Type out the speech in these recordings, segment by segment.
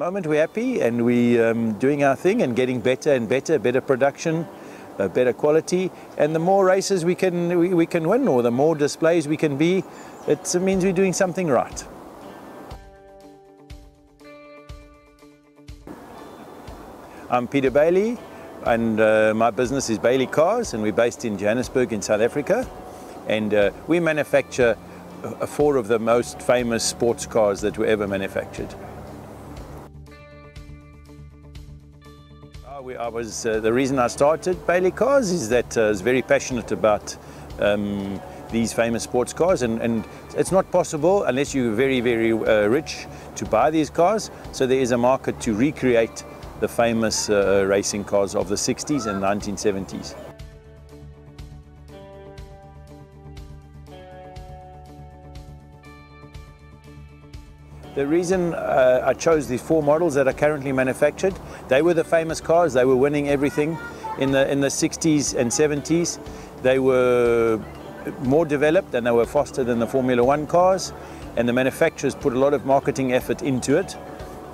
moment, we're happy and we're um, doing our thing and getting better and better, better production, uh, better quality. And the more races we can, we, we can win or the more displays we can be, it means we're doing something right. I'm Peter Bailey and uh, my business is Bailey Cars and we're based in Johannesburg in South Africa and uh, we manufacture uh, four of the most famous sports cars that were ever manufactured. I was, uh, the reason I started Bailey Cars is that uh, I was very passionate about um, these famous sports cars and, and, it's not possible unless you're very, very uh, rich to buy these cars. So there is a market to recreate the famous uh, racing cars of the 60s and 1970s. The reason uh, I chose these four models that are currently manufactured, they were the famous cars, they were winning everything in the, in the 60s and 70s. They were more developed and they were faster than the Formula One cars and the manufacturers put a lot of marketing effort into it.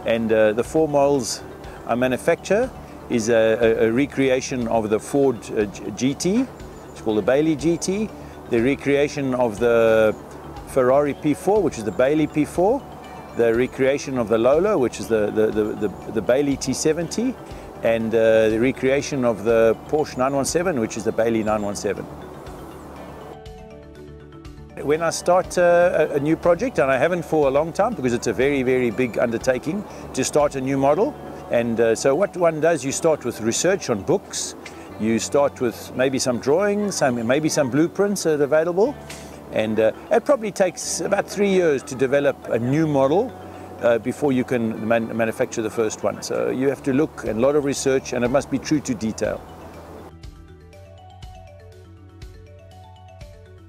And uh, the four models I manufacture is a, a, a recreation of the Ford uh, GT, it's called the Bailey GT, the recreation of the Ferrari P4 which is the Bailey P4 the recreation of the Lola, which is the, the, the, the, the Bailey T70, and uh, the recreation of the Porsche 917, which is the Bailey 917. When I start uh, a new project, and I haven't for a long time because it's a very, very big undertaking to start a new model. And uh, so what one does, you start with research on books, you start with maybe some drawings, maybe some blueprints that are available, and uh, it probably takes about three years to develop a new model uh, before you can man manufacture the first one. So you have to look and a lot of research and it must be true to detail.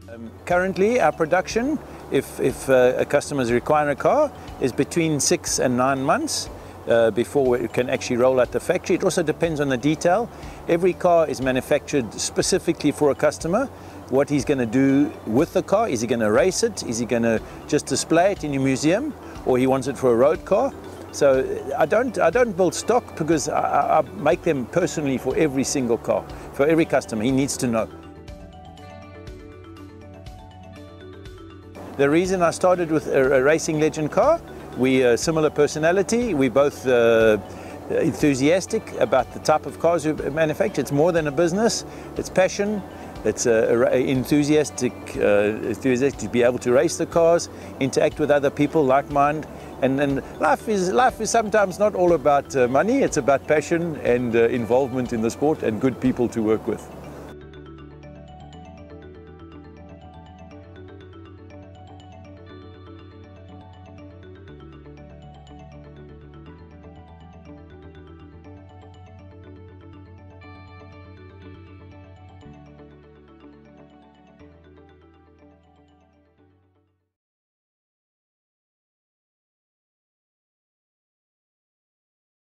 Um, currently our production, if, if uh, a customer is requiring a car, is between six and nine months. Uh, before it can actually roll out the factory. It also depends on the detail. Every car is manufactured specifically for a customer what he's going to do with the car. Is he going to race it? Is he going to just display it in a museum? Or he wants it for a road car? So I don't, I don't build stock because I, I make them personally for every single car, for every customer. He needs to know. The reason I started with a, a racing legend car, we a similar personality. We both uh, enthusiastic about the type of cars we manufacture. It's more than a business, it's passion, it's uh, enthusiastic, uh, enthusiastic to be able to race the cars, interact with other people like mind. And, and life, is, life is sometimes not all about uh, money, it's about passion and uh, involvement in the sport and good people to work with.